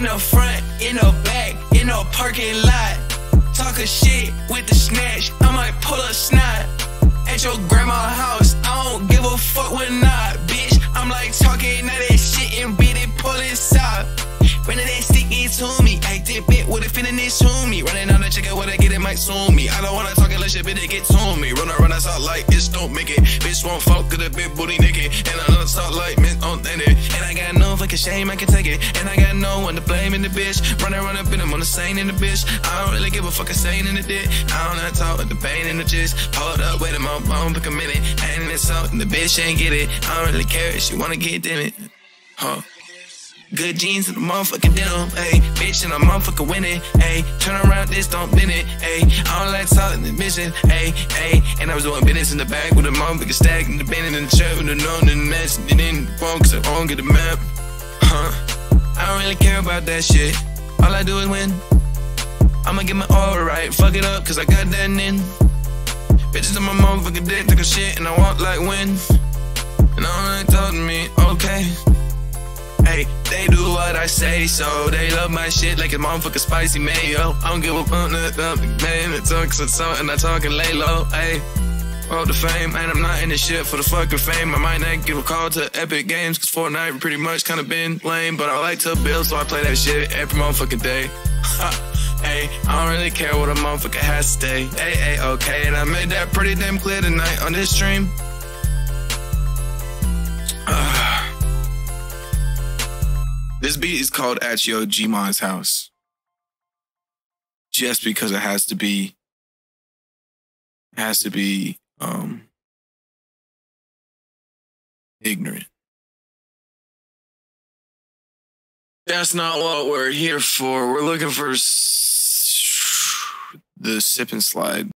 in the front, in the back, in the parking lot. Talking shit with the snatch, I might pull a snot. At your grandma's house, I don't give a fuck when not, bitch. I'm like talking that shit and beat it, pull it stop. Running that stick into me, I dip it with a feeling this to me. Running on the chicken, what I get it might sue me. I don't wanna talk unless you better get to me. Run around, that's out like this, don't make it. Bitch won't fuck, cause a big booty naked. No fucking shame, I can take it. And I got no one to blame in the bitch. Run around up them on the same in the bitch. I don't really give a fuck a saying in the dick. I don't know talk with the pain in the gist. Hold up, wait a moment, bone, pick a minute. And it's something the bitch ain't get it. I don't really care if she wanna get dim it. Huh. Good jeans and the motherfucking denim, ayy. Bitch and I'm motherfucking winning, ayy. Turn around, this don't bend it, ayy. I don't like talking the mission, ayy, ayy. And I was doing business in the back with a motherfucking stack and the bending in the chair with the known and mess. And then the phone cause I don't get the map, huh. I don't really care about that shit. All I do is win. I'ma get my all right, fuck it up cause I got that in. Bitches on my motherfucking dick, take a shit and I walk like wind. And all they talk to me, okay. Hey, they do what I say, so they love my shit like a motherfucking spicy mayo. I don't give a fuck, nothing, man. It talks and so, and I talk and lay low. Hey, all the fame, and I'm not in this shit for the fucking fame. I might not give a call to Epic Games, cause Fortnite pretty much kinda been lame. But I like to build, so I play that shit every motherfucking day. Hey, I don't really care what a motherfucker has to say. Hey, hey, okay, and I made that pretty damn clear tonight on this stream. This beat is called At Yo Gmon's House. Just because it has to be has to be um ignorant. That's not what we're here for. We're looking for s- the sip and slide.